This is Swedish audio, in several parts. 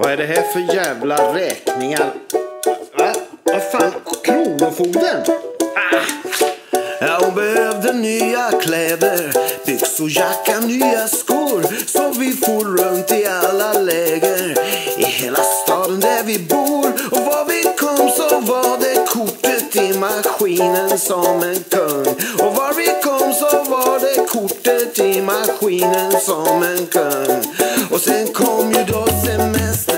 Vad är det här för jävla räkningar? Va? Vad fan? Kronofogden? Ah. Ja, hon behövde nya kläder, byxor, jacka, nya skor Så vi for runt i alla läger i hela staden där vi bor Och var vi kom så var det kortet i maskinen som en kung Och var vi kom så var det kortet i maskinen som en kung och sen kom ju då semestern,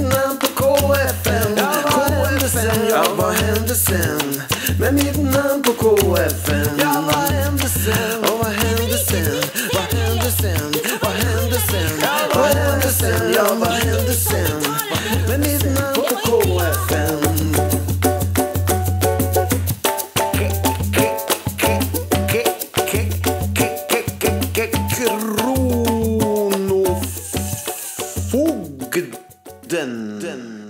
Namn på KFM Ja, vad hände sen? Ja, vad hände sen? Med på KFM Ja, vad hände sen? Och vad hände sen? Vad hände sen? Vad hände sen? Vad hände sen? den. den.